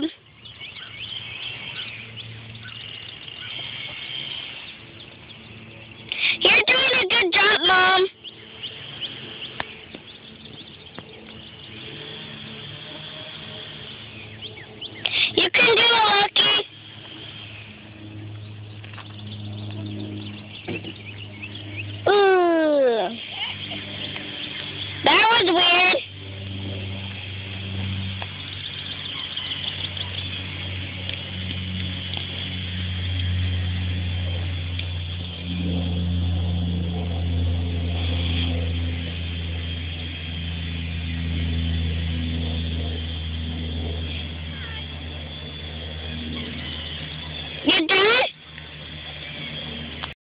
loud. You're doing a good job, Mom. You can do it. You